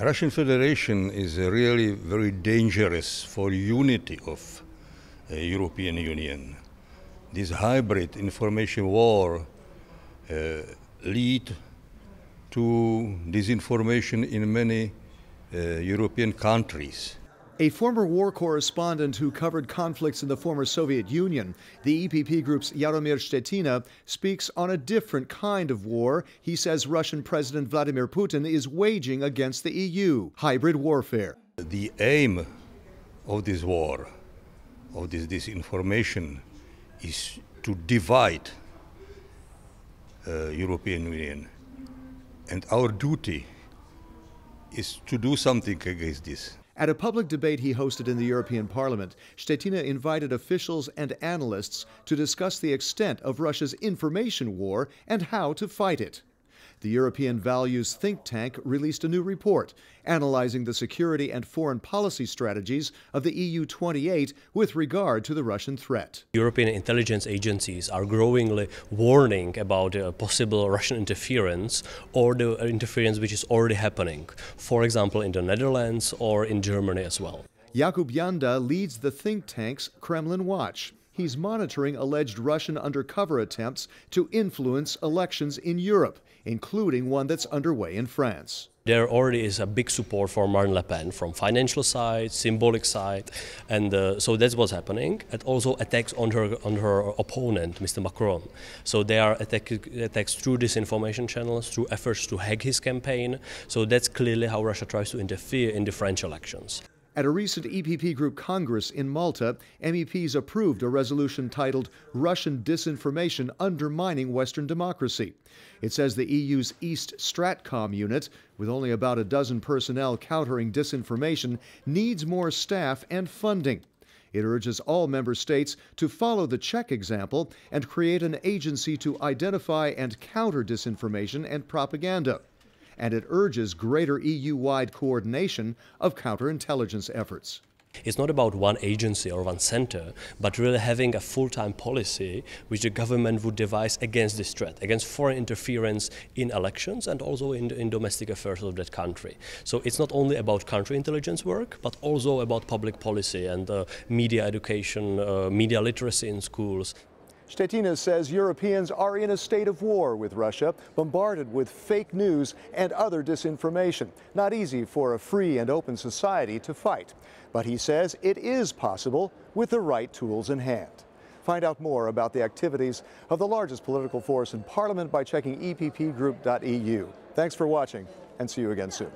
Russian Federation is uh, really very dangerous for unity of uh, European Union. This hybrid information war uh, lead to disinformation in many uh, European countries. A former war correspondent who covered conflicts in the former Soviet Union, the EPP group's Jaromír Štětina speaks on a different kind of war he says Russian President Vladimir Putin is waging against the EU hybrid warfare. The aim of this war, of this disinformation, is to divide uh, European Union. And our duty is to do something against this. At a public debate he hosted in the European Parliament, Štětina invited officials and analysts to discuss the extent of Russia's information war and how to fight it. The European Values think tank released a new report analyzing the security and foreign policy strategies of the EU 28 with regard to the Russian threat. European intelligence agencies are growingly warning about uh, possible Russian interference or the interference which is already happening, for example, in the Netherlands or in Germany as well. Jakub Janda leads the think tank's Kremlin Watch. He's monitoring alleged Russian undercover attempts to influence elections in Europe, including one that's underway in France. There already is a big support for Marine Le Pen from financial side, symbolic side, and uh, so that's what's happening. And also attacks on her on her opponent, Mr. Macron. So they are attack, attacks through disinformation channels, through efforts to hack his campaign. So that's clearly how Russia tries to interfere in the French elections. At a recent EPP Group Congress in Malta, MEPs approved a resolution titled Russian Disinformation Undermining Western Democracy. It says the EU's East Stratcom unit, with only about a dozen personnel countering disinformation, needs more staff and funding. It urges all member states to follow the Czech example and create an agency to identify and counter disinformation and propaganda and it urges greater EU wide coordination of counterintelligence efforts. It's not about one agency or one center, but really having a full time policy which the government would devise against this threat, against foreign interference in elections and also in, in domestic affairs of that country. So it's not only about counterintelligence work, but also about public policy and uh, media education, uh, media literacy in schools. Štětina says Europeans are in a state of war with Russia, bombarded with fake news and other disinformation. Not easy for a free and open society to fight. But he says it is possible with the right tools in hand. Find out more about the activities of the largest political force in Parliament by checking eppgroup.eu. Thanks for watching and see you again soon.